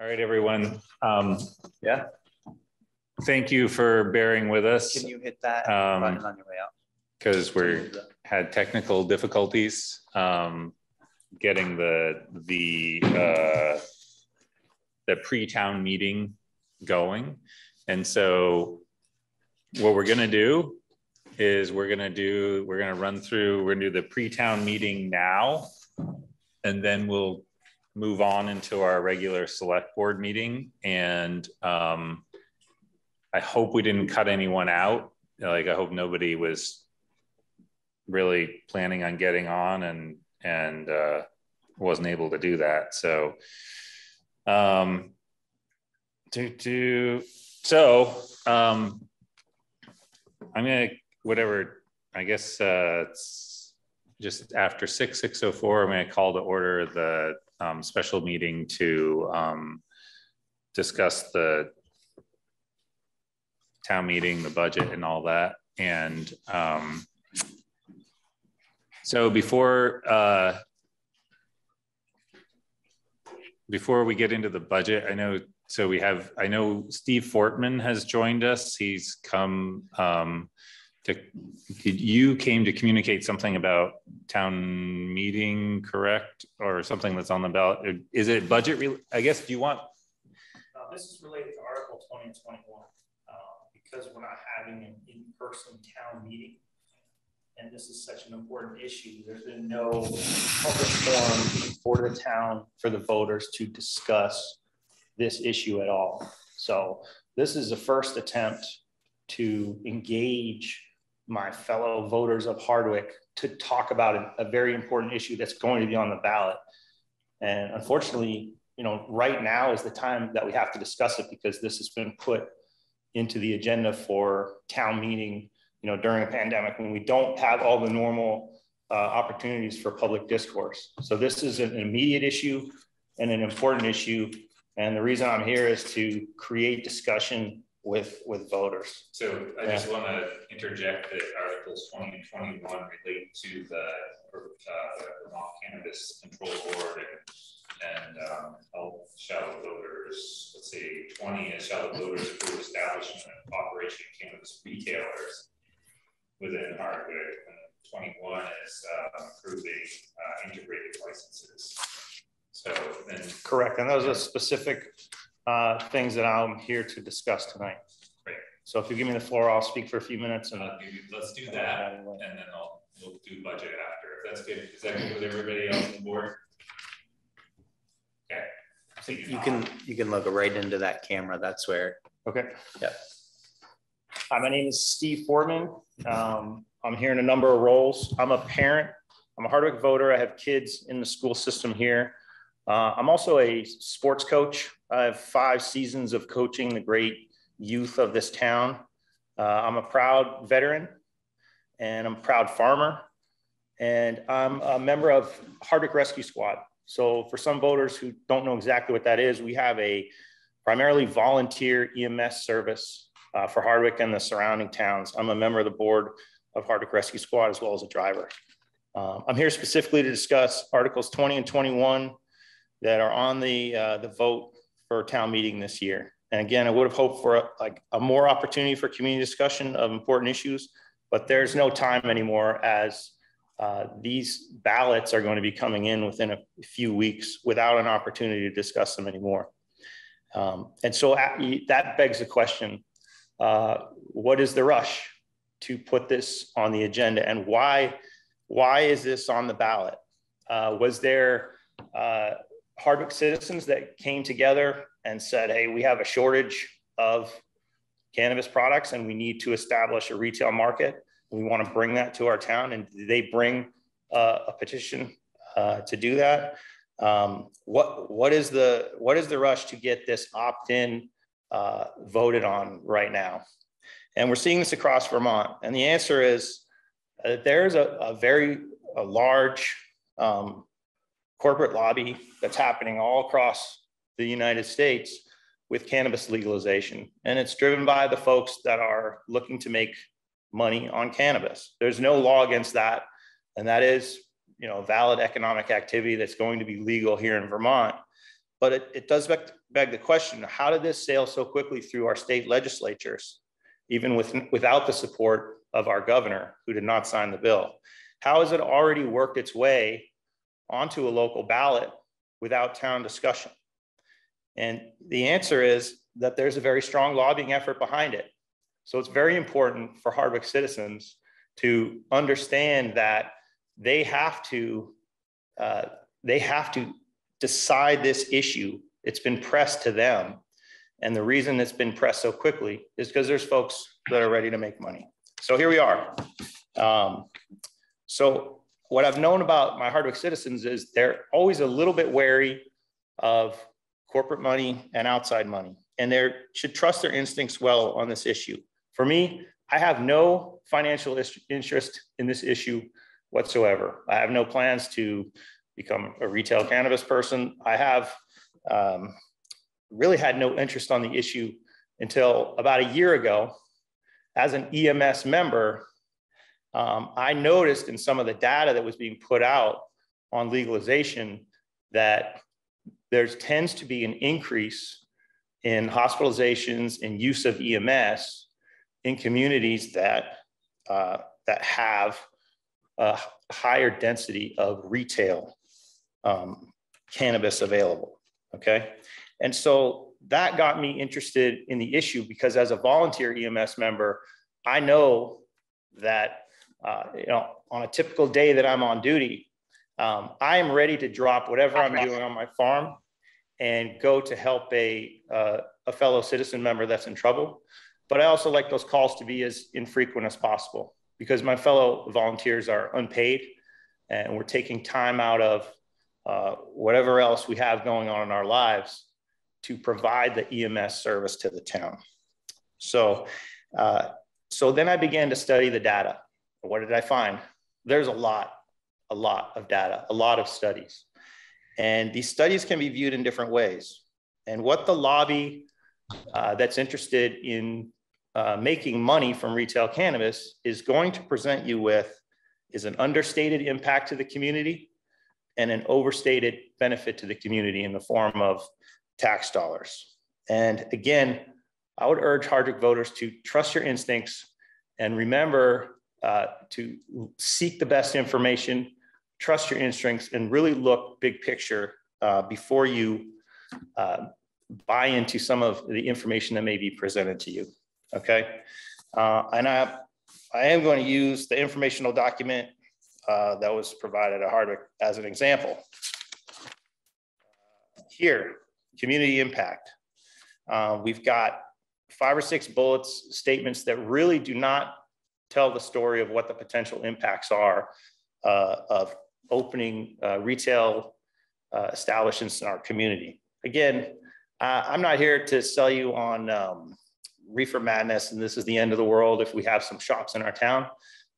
All right, everyone. Um, Yeah. thank you for bearing with us Can you hit that Um, button on your way out? because we're had technical difficulties um, getting the the uh, the pre-town meeting going, and so what we're gonna do is we're gonna do we're gonna run through we're gonna do the pre-town meeting now, and then we'll move on into our regular select board meeting and um, I hope we didn't cut anyone out. Like I hope nobody was really planning on getting on and and uh, wasn't able to do that. So um to to so um I'm gonna whatever I guess uh it's just after six six oh four, I'm gonna call to order the um, special meeting to um, discuss the town meeting, the budget, and all that. And um, so before uh, before we get into the budget, I know. So we have. I know Steve Fortman has joined us. He's come. To, you came to communicate something about town meeting, correct? Or something that's on the ballot? Is it budget? I guess, do you want? Uh, this is related to Article 20 and 21, uh, because we're not having an in-person town meeting. And this is such an important issue. There's been no public forum for the town, for the voters to discuss this issue at all. So this is the first attempt to engage my fellow voters of Hardwick to talk about a, very important issue that's going to be on the ballot. And unfortunately, you know, right now is the time that we have to discuss it because this has been put into the agenda for town meeting, you know, during a pandemic when we don't have all the normal uh, opportunities for public discourse. So this is an immediate issue and an important issue. And the reason I'm here is to create discussion with with voters. So I yeah. just want to interject that Articles 20 and 21 relate to the uh, Vermont Cannabis Control Board and, and um, help shall voters, let's see, 20 is shall the voters approve establishment and operation of cannabis retailers within Hardwick, and 21 is uh, approving uh, integrated licenses. So then. Correct, and those are specific uh, things that I'm here to discuss tonight. Great. So if you give me the floor, I'll speak for a few minutes and. Uh, let's do that, and then I'll, we'll do budget after, if that's good, is that good with everybody else on the board? Okay. So you can, you can look right into that camera, that's where, Okay. Yeah. Hi, my name is Steve Foreman. Um, I'm here in a number of roles. I'm a parent. I'm a Hardwick voter. I have kids in the school system here. Uh, I'm also a sports coach. I have five seasons of coaching the great youth of this town. Uh, I'm a proud veteran and I'm a proud farmer. And I'm a member of Hardwick Rescue Squad. So for some voters who don't know exactly what that is, we have a primarily volunteer EMS service uh, for Hardwick and the surrounding towns. I'm a member of the board of Hardwick Rescue Squad as well as a driver. Um, I'm here specifically to discuss Articles 20 and 21 that are on the, uh, the vote for a town meeting this year. And again, I would have hoped for a, like a more opportunity for community discussion of important issues, but there's no time anymore as uh, these ballots are going to be coming in within a few weeks without an opportunity to discuss them anymore. Um, and so that begs the question, uh, what is the rush to put this on the agenda and why, why is this on the ballot? Uh, was there uh, Hardwick citizens that came together and said, hey, we have a shortage of cannabis products and we need to establish a retail market. We want to bring that to our town. And they bring uh, a petition uh, to do that? Um, what, what, is the, what is the rush to get this opt-in uh, voted on right now? And we're seeing this across Vermont. And the answer is uh, there's a, a, very a large um, corporate lobby that's happening all across the United States with cannabis legalization. And it's driven by the folks that are looking to make money on cannabis. There's no law against that. And that is, you know, valid economic activity that's going to be legal here in Vermont. but it, it does beg, beg the question, how did this sail so quickly through our state legislatures, even with, without the support of our governor, who did not sign the bill? How has it already worked its way onto a local ballot without town discussion? And the answer is that there's a very strong lobbying effort behind it. So it's very important for Hardwick citizens to understand that they have to uh, they have to decide this issue. It's been pressed to them. And the reason it's been pressed so quickly is because there's folks that are ready to make money. So here we are. Um, so what I've known about my Hardwick citizens is they're always a little bit wary of corporate money and outside money, and they should trust their instincts well on this issue. For me, I have no financial interest in this issue whatsoever. I have no plans to become a retail cannabis person. I have um, really had no interest on the issue until about a year ago. As an EMS member, um, I noticed in some of the data that was being put out on legalization that there tends to be an increase in hospitalizations and use of EMS in communities that uh, that have a higher density of retail um, cannabis available. Okay, and so that got me interested in the issue because as a volunteer EMS member, I know that uh, you know on a typical day that I'm on duty, um, I am ready to drop whatever I'm doing on my farm and go to help a uh, a fellow citizen member that's in trouble. But I also like those calls to be as infrequent as possible because my fellow volunteers are unpaid and we're taking time out of uh, whatever else we have going on in our lives to provide the EMS service to the town. So, uh, so then I began to study the data. What did I find? There's a lot, a lot of data, a lot of studies. And these studies can be viewed in different ways. And what the lobby uh, that's interested in uh, making money from retail cannabis is going to present you with is an understated impact to the community and an overstated benefit to the community in the form of tax dollars. And again, I would urge Hardwick voters to trust your instincts and remember uh, to seek the best information, trust your instincts, and really look big picture uh, before you uh, buy into some of the information that may be presented to you. Okay, uh, and I, I am going to use the informational document uh, that was provided at Hardwick as an example. Here, community impact. We've got five or six bullets, statements that really do not tell the story of what the potential impacts are uh, of opening uh, retail uh, establishments in our community. Again, I'm not here to sell you on um, reefer madness and this is the end of the world if we have some shops in our town.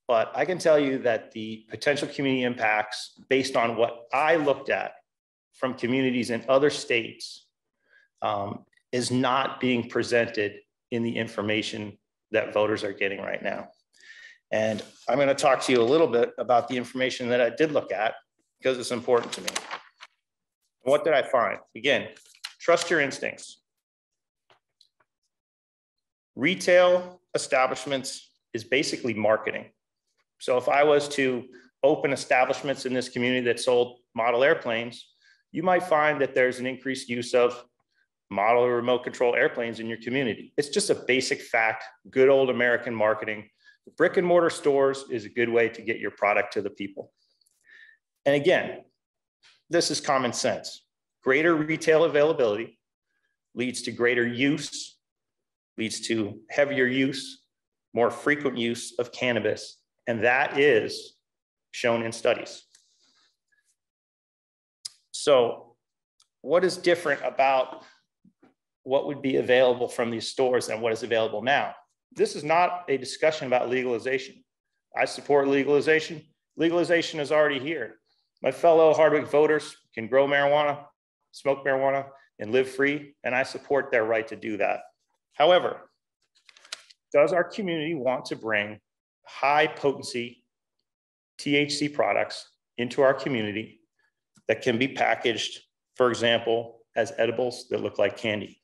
But I can tell you that the potential community impacts based on what I looked at from communities in other states um, is not being presented in the information that voters are getting right now. And I'm going to talk to you a little bit about the information that I did look at because it's important to me. What did I find? Again, trust your instincts. Retail establishments is basically marketing. So if I was to open establishments in this community that sold model airplanes, you might find that there's an increased use of model remote control airplanes in your community. It's just a basic fact, good old American marketing. Brick and mortar stores is a good way to get your product to the people. And again, this is common sense. Greater retail availability leads to greater use leads to heavier use, more frequent use of cannabis, and that is shown in studies. So what is different about what would be available from these stores and what is available now? This is not a discussion about legalization. I support legalization. Legalization is already here. My fellow Hardwick voters can grow marijuana, smoke marijuana, and live free, and I support their right to do that. However, does our community want to bring high potency THC products into our community that can be packaged, for example, as edibles that look like candy.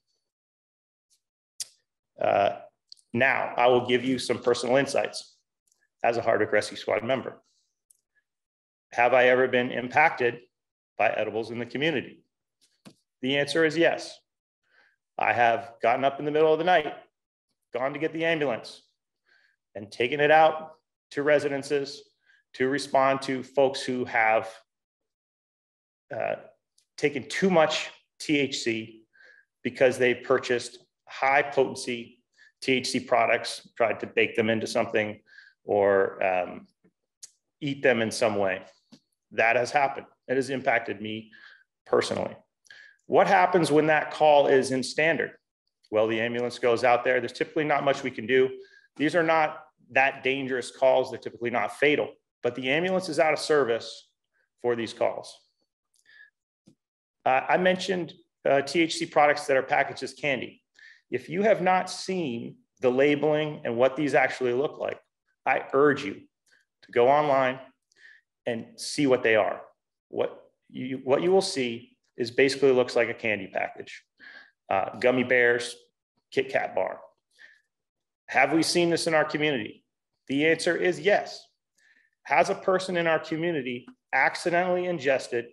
Uh, now, I will give you some personal insights as a Hardwick Rescue Squad member. Have I ever been impacted by edibles in the community? The answer is yes. I have gotten up in the middle of the night, gone to get the ambulance, and taken it out to residences to respond to folks who have uh, taken too much THC because they purchased high potency THC products, tried to bake them into something or um, eat them in some way. That has happened. It has impacted me personally. What happens when that call is in standard? Well, the ambulance goes out there. There's typically not much we can do. These are not that dangerous calls. They're typically not fatal, but the ambulance is out of service for these calls. Uh, I mentioned uh, THC products that are packaged as candy. If you have not seen the labeling and what these actually look like, I urge you to go online and see what they are. What you, what you will see is basically looks like a candy package. Uh, gummy bears, Kit Kat bar. Have we seen this in our community? The answer is yes. Has a person in our community accidentally ingested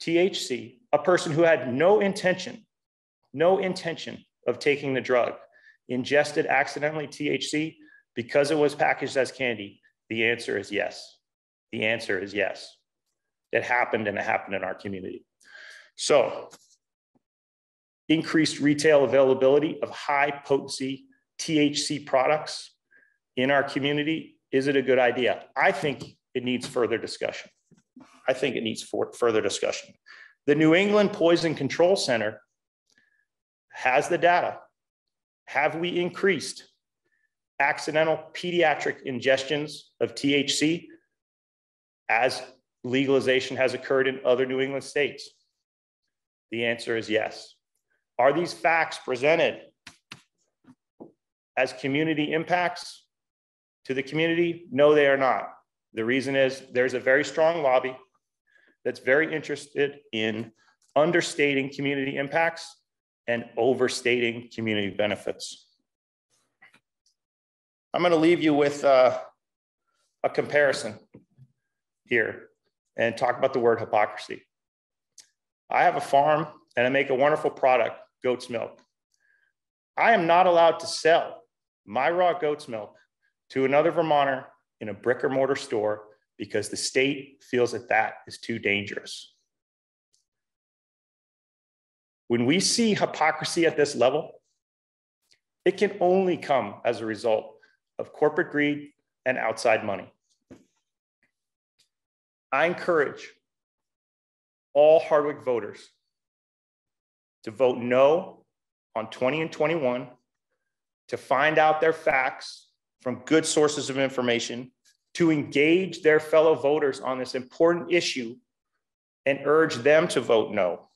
THC, a person who had no intention, no intention of taking the drug, ingested accidentally THC because it was packaged as candy? The answer is yes. The answer is yes. It happened and it happened in our community. So, increased retail availability of high potency THC products in our community. Is it a good idea? I think it needs further discussion. I think it needs further discussion. The New England Poison Control Center has the data. Have we increased accidental pediatric ingestions of THC as legalization has occurred in other New England states? The answer is yes. Are these facts presented as community impacts to the community? No, they are not. The reason is there's a very strong lobby that's very interested in understating community impacts and overstating community benefits. I'm going to leave you with uh, a comparison here and talk about the word hypocrisy. I have a farm and I make a wonderful product, goat's milk. I am not allowed to sell my raw goat's milk to another Vermonter in a brick or mortar store because the state feels that that is too dangerous. When we see hypocrisy at this level, it can only come as a result of corporate greed and outside money. I encourage all Hardwick voters to vote no on 20 and 21 to find out their facts from good sources of information, to engage their fellow voters on this important issue and urge them to vote no.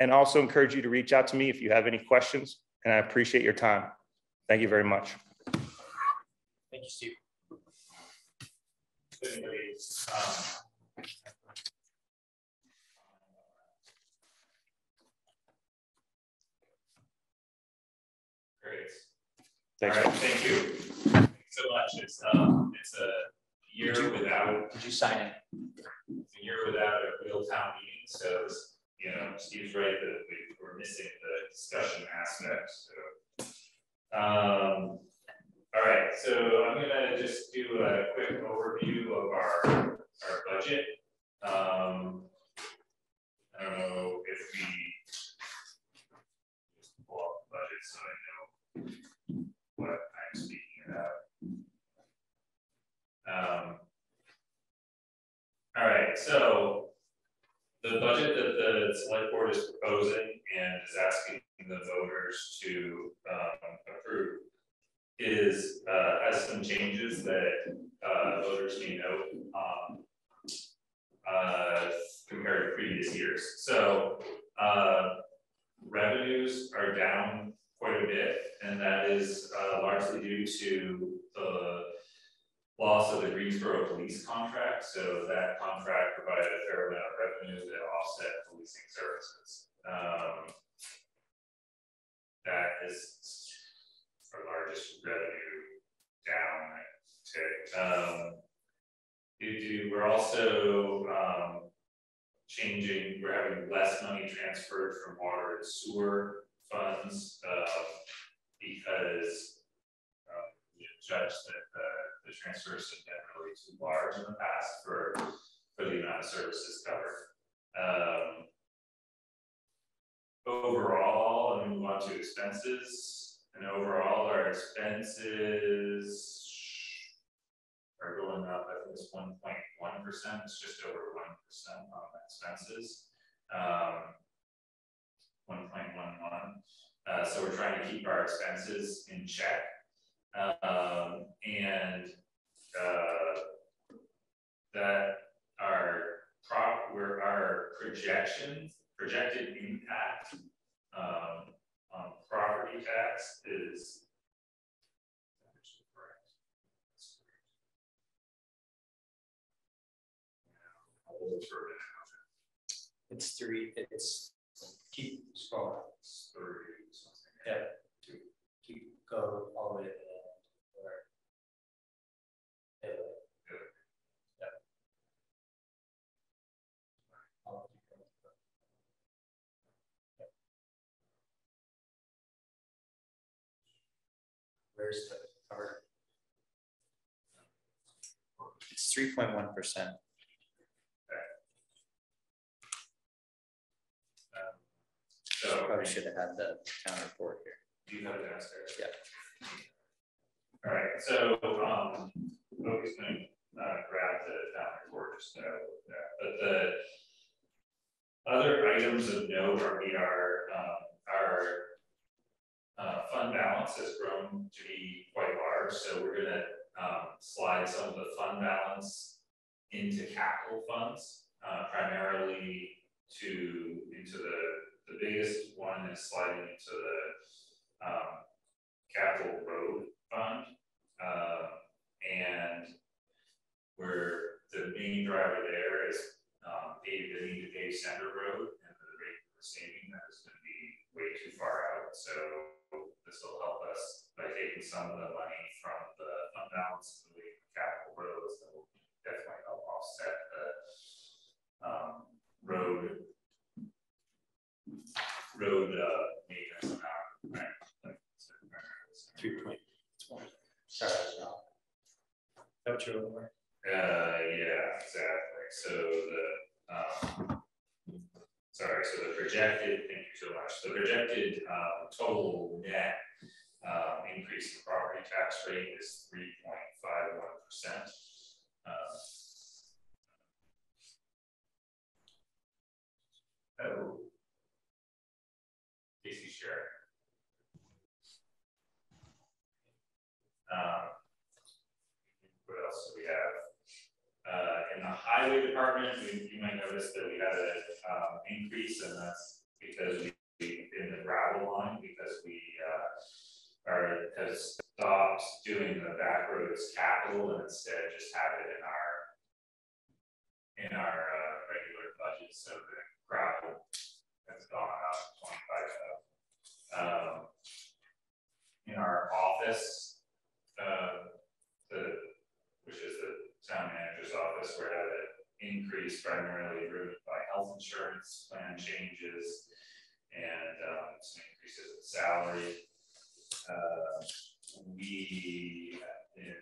And also encourage you to reach out to me if you have any questions, and I appreciate your time. Thank you very much. Thank you, Steve. Great. Thanks. All right, thank you. Thanks so much. It's, um, it's a year Did you- without, Did you sign it? it's a year without a real town meeting, so, it's, you know, Steve's right that we, we're missing the discussion aspect, so. Um, all right, so I'm gonna just do a quick overview of our, our budget. Um, I don't know if we just pull up the budget so I know what I'm speaking about. Um, all right, so the budget that the select board is proposing and is asking the voters to um, approve is uh, has some changes that uh, voters may note um, uh, compared to previous years. So uh, revenues are down quite a bit, and that is uh, largely due to the loss of the Greensboro police contract, so that contract provided a fair amount of revenue that offset policing services. Um, that is our largest revenue down tick. Um, we're also um, changing, we're having less money transferred from water and sewer funds uh, because uh, we judged that the, the transfers have been really too large in the past for, for the amount of services covered. Um, overall, and move on to expenses. And overall, our expenses are going up. I think it's one point one percent. It's just over one percent on expenses. Um, one point one one. Uh, so we're trying to keep our expenses in check. Um, and uh, that our prop, where our projections, projected impact um, on property tax is It's three, it's, keep scrolling. Three, something. Yeah, to keep, go all the way to the end. where- Yeah. Yeah. I'll keep going. Yeah. Where's the cover? It's three point one percent. Um, So Probably should have had the town report here. Do you have it downstairs. Yeah. All right, so um, Opie's gonna uh, grab the town report just to, uh, but the other items of note are we are um, our uh, fund balance has grown to be quite large, so we're gonna um, slide some of the fund balance into capital funds, uh, primarily to into the the biggest one is sliding into the um, capital road fund. Uh, and where the main driver there is um, pave, the need to pave Center Road and the rate we're saving that is going to be way too far out. So this will help us by taking some of the money from the fund balance and moving to capital roads that will definitely help offset the um, road road uh, maintenance amount. Right? Like, so, Three point one. Sorry, no. That what you're looking for? Uh, yeah, exactly. So the, um, sorry, so the projected, thank you so much. The projected, um, total net, um, increase in property tax rate is three point five one percent. Uh, Oh. Casey share. Um, what else do we have? Uh, in the highway department, we, you might notice that we had an um, increase, and that's because we in the gravel line, because we uh, are has stopped doing the back roads capital and instead just have it in our in our uh, regular budget. So the gravel has gone up. Um, in our office, uh, the which is the town manager's office, where had an increase primarily driven by health insurance plan changes and um, some increases in salary. Uh, we in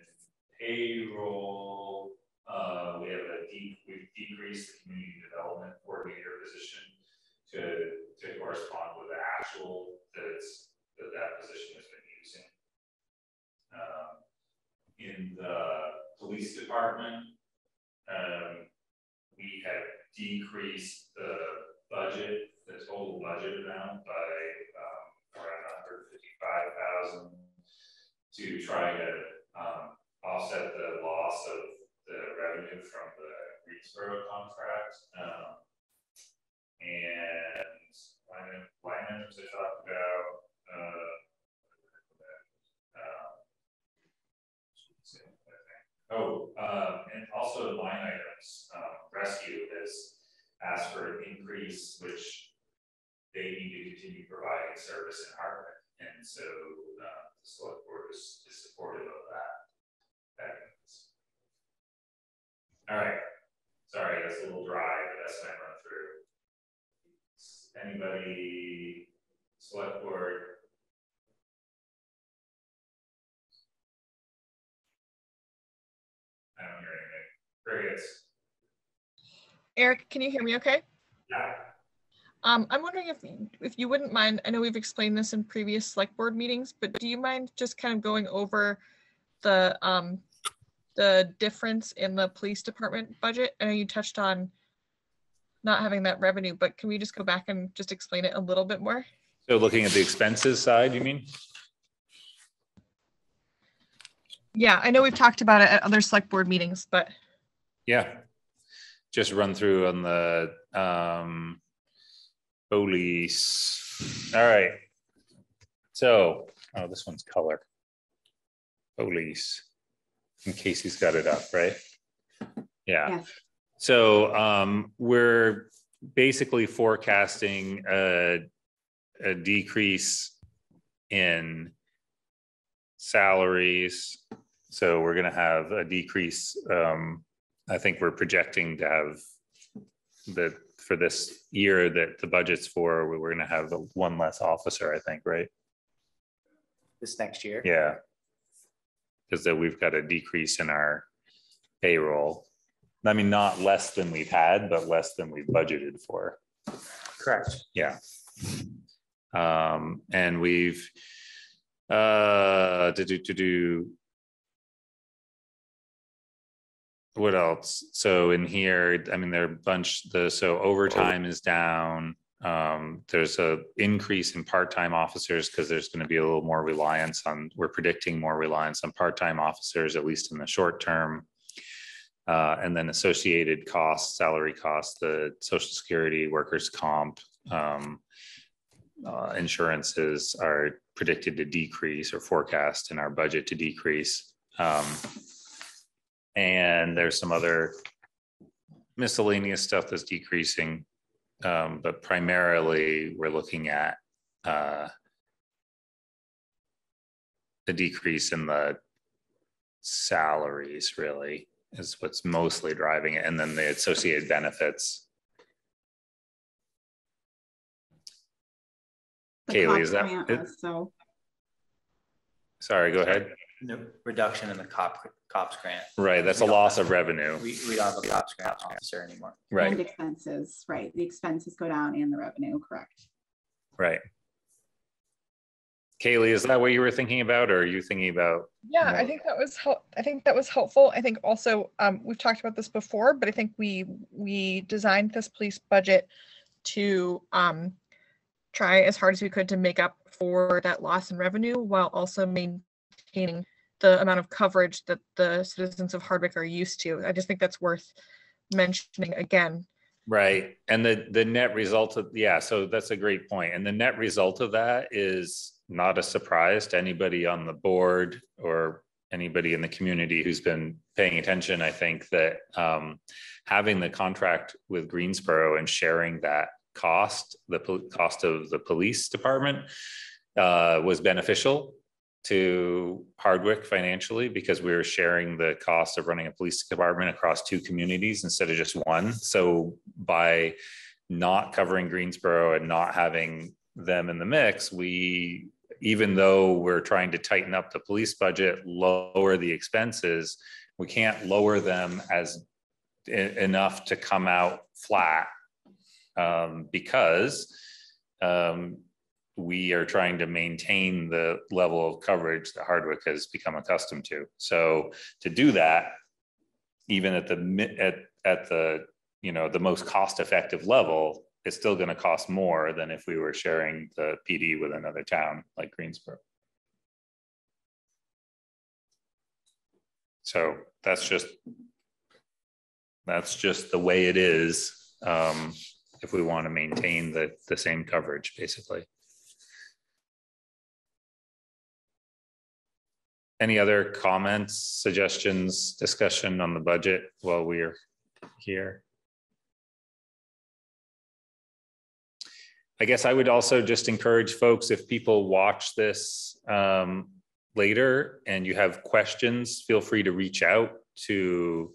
payroll, uh, we have a de- we've decreased the community development coordinator position to to correspond with the actual that it's that that position has been using. Um, in the police department, um, we have decreased the budget, the total budget amount by 155,000 to try to um, offset the loss of the revenue from the Greensboro contract. Um, and line, line items I talked about. Uh, um, Oh, and also line items, um, rescue has asked for an increase, which they need to continue providing service in Hardwick, and so, uh, the select board is, is supportive of that. That All right, sorry, that's a little dry, but that's my run through. Anybody, select board? I don't hear anything. Crickets, Eric, can you hear me okay? yeah. Um, I'm wondering if, if you wouldn't mind, I know we've explained this in previous select board meetings, but do you mind just kind of going over the, um, the difference in the police department budget? I know you touched on not having that revenue, but can we just go back and just explain it a little bit more? So looking at the expenses side, you mean? Yeah, I know we've talked about it at other select board meetings, but Yeah. Just run through on the, um, police. All right. So, oh, this one's color. Police. In case he's got it up, right? Yeah. Yes. So, um, we're basically forecasting a, a decrease in salaries. So we're gonna have a decrease, um, I think we're projecting to have the, for this year that the budget's for, we we're gonna have one less officer, I think, right? This next year. Yeah. Cause that we've got a decrease in our payroll. I mean, not less than we've had, but less than we've budgeted for. Correct. Yeah. Um, and we've, uh, to do, to do. What else? So in here, I mean, there are a bunch, the, so overtime is down. Um, there's a increase in part-time officers because there's gonna be a little more reliance on, we're predicting more reliance on part-time officers, at least in the short term. Uh, and then associated costs, salary costs, the social security, workers' comp, um, uh, insurances are predicted to decrease or forecast in our budget to decrease. Um, and there's some other miscellaneous stuff that's decreasing. Um, but primarily, we're looking at uh, the decrease in the salaries really is what's mostly driving it, and then the associated benefits. The Kaylee, is that grant it? was So, Sorry, go ahead. No reduction in the cop, cops grant. Right, that's a loss of revenue. We, we don't have a cops grant officer anymore. Right. And expenses, right, the expenses go down and the revenue, correct. right. Kaylee, is that what you were thinking about, or are you thinking about? yeah, I think that was help. I think that was helpful. I think also, um, we've talked about this before, but I think we, we designed this police budget to, um, try as hard as we could to make up for that loss in revenue while also maintaining the amount of coverage that the citizens of Hardwick are used to. I just think that's worth mentioning again. Right, and the, the net result of, yeah, so that's a great point. and the net result of that is not a surprise to anybody on the board or anybody in the community who's been paying attention, I think that um, having the contract with Greensboro and sharing that cost, the cost of the police department uh, was beneficial to Hardwick financially because we were sharing the cost of running a police department across two communities instead of just one. So by not covering Greensboro and not having them in the mix, we, even though we're trying to tighten up the police budget, lower the expenses, we can't lower them as enough to come out flat. Um, because um, we are trying to maintain the level of coverage that Hardwick has become accustomed to. So to do that, even at the at at the you know the most cost effective level, it's still going to cost more than if we were sharing the PD with another town like Greensboro. So that's just that's just the way it is. Um, if we want to maintain the the same coverage, basically. Any other comments, suggestions, discussion on the budget while we're here? I guess I would also just encourage folks, if people watch this um, later and you have questions, feel free to reach out to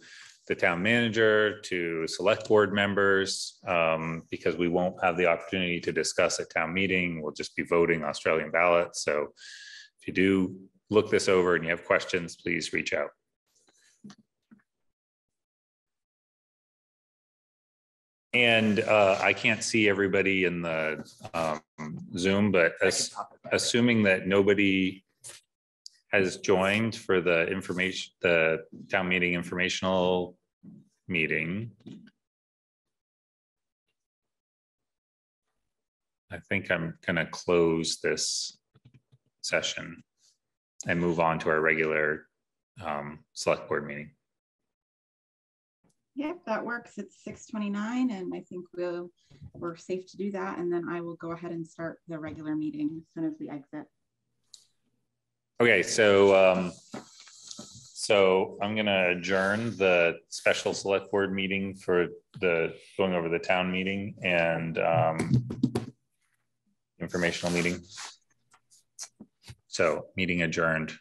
the town manager, to select board members, um, because we won't have the opportunity to discuss at town meeting. We'll just be voting Australian ballot. So if you do look this over and you have questions, please reach out. And uh, I can't see everybody in the um, Zoom, but as- assuming that nobody has joined for the information, the town meeting informational meeting. I think I'm gonna close this session and move on to our regular um, select board meeting. Yep, that works. It's six twenty-nine and I think we'll, we're safe to do that. And then I will go ahead and start the regular meeting as soon as we exit. Okay, so, um, so I'm gonna adjourn the special select board meeting for the, going over the town meeting and, um, informational meeting. So, meeting adjourned.